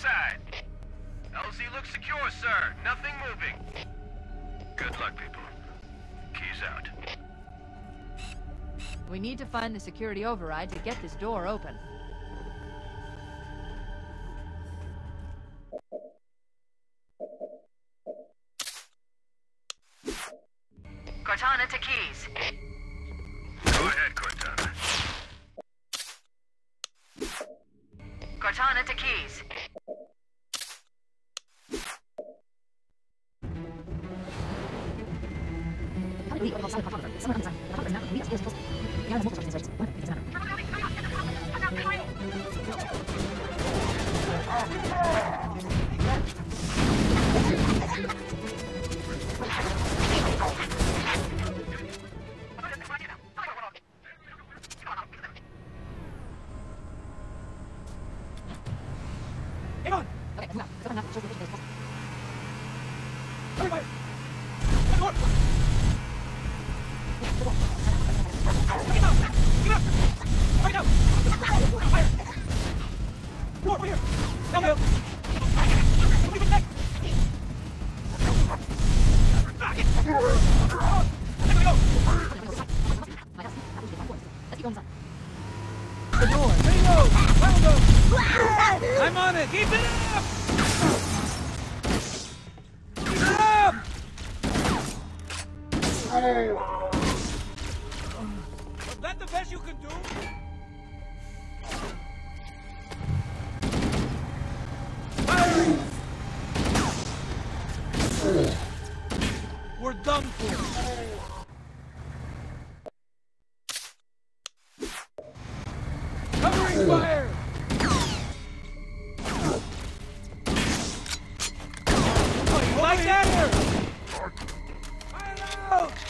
backside. LZ looks secure, sir. Nothing moving. Good luck, people. Keyes out. We need to find the security override to get this door open. Cortana to Keyes. Go ahead, Cortana. Cortana to Keyes. Everybody! I'm on it! Keep it up! That the best you could do? We're done for. Covering fire! Oh, you like that? Fire out!